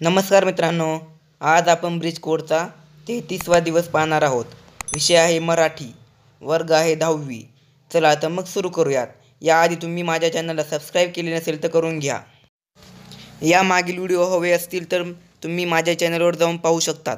नमस्कार मित्रांनो आज आपण ब्रिज कोडचा तेहतीसवा दिवस पाहणार आहोत. विषय आहे मराठी वर्ग आहे दहावी. चला तर मग सुरू करूयात. याआधी तुम्ही माझ्या चॅनलला सबस्क्राईब केले नसेल तर करून घ्या. या मागील व्हिडिओ हवे असतील तर तुम्ही माझ्या चॅनलवर जाऊन पाहू शकतात.